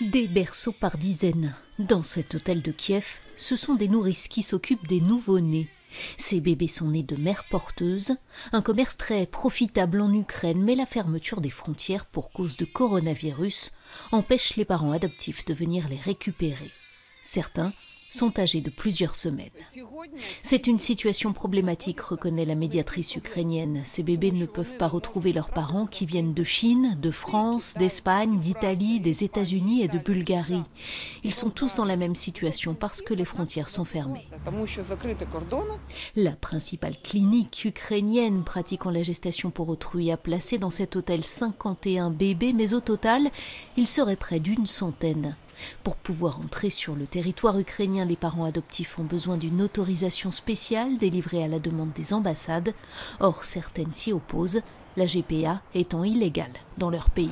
Des berceaux par dizaines. Dans cet hôtel de Kiev, ce sont des nourrices qui s'occupent des nouveau-nés. Ces bébés sont nés de mères porteuses, un commerce très profitable en Ukraine, mais la fermeture des frontières pour cause de coronavirus empêche les parents adoptifs de venir les récupérer. Certains sont âgés de plusieurs semaines. C'est une situation problématique, reconnaît la médiatrice ukrainienne. Ces bébés ne peuvent pas retrouver leurs parents qui viennent de Chine, de France, d'Espagne, d'Italie, des États-Unis et de Bulgarie. Ils sont tous dans la même situation parce que les frontières sont fermées. La principale clinique ukrainienne pratiquant la gestation pour autrui a placé dans cet hôtel 51 bébés, mais au total, il serait près d'une centaine. Pour pouvoir entrer sur le territoire ukrainien, les parents adoptifs ont besoin d'une autorisation spéciale délivrée à la demande des ambassades. Or, certaines s'y opposent, la GPA étant illégale dans leur pays.